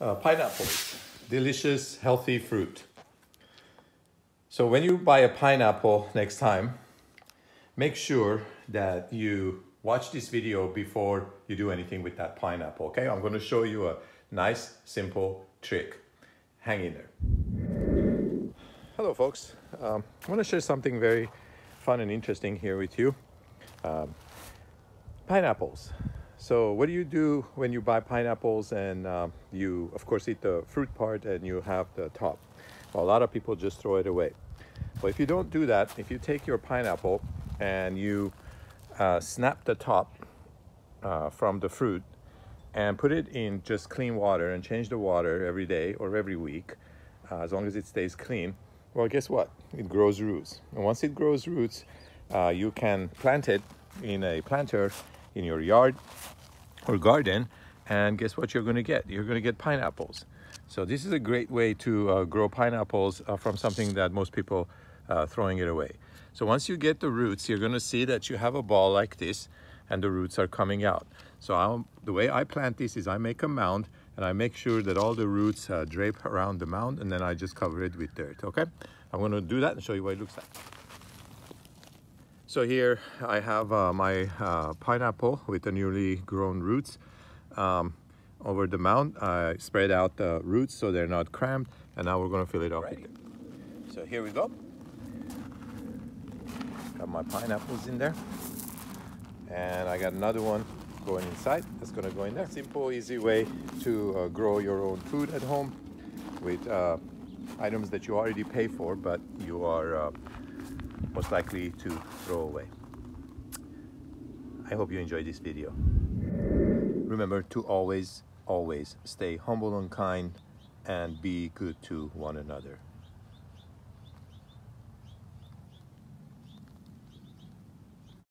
uh, pineapples, delicious, healthy fruit. So when you buy a pineapple next time, make sure that you watch this video before you do anything with that pineapple, okay? I'm gonna show you a nice, simple trick. Hang in there. Hello folks, um, I wanna share something very fun and interesting here with you. Um, pineapples. So what do you do when you buy pineapples and uh, you, of course, eat the fruit part and you have the top? Well, a lot of people just throw it away. But if you don't do that, if you take your pineapple and you uh, snap the top uh, from the fruit and put it in just clean water and change the water every day or every week, uh, as long as it stays clean, well, guess what? It grows roots. And once it grows roots, uh, you can plant it in a planter in your yard or garden and guess what you're going to get? You're going to get pineapples. So this is a great way to uh, grow pineapples uh, from something that most people uh, throwing it away. So once you get the roots you're going to see that you have a ball like this and the roots are coming out. So I'll, the way I plant this is I make a mound and I make sure that all the roots uh, drape around the mound and then I just cover it with dirt okay? I'm going to do that and show you what it looks like so here I have uh, my uh, pineapple with the newly grown roots. Um, over the mound, I spread out the roots so they're not cramped, and now we're gonna fill it up. Right. So here we go. Got my pineapples in there. And I got another one going inside. That's gonna go in there. Simple, easy way to uh, grow your own food at home with uh, items that you already pay for, but you are uh, most likely to throw away. I hope you enjoyed this video. Remember to always, always stay humble and kind and be good to one another.